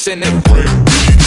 Send it.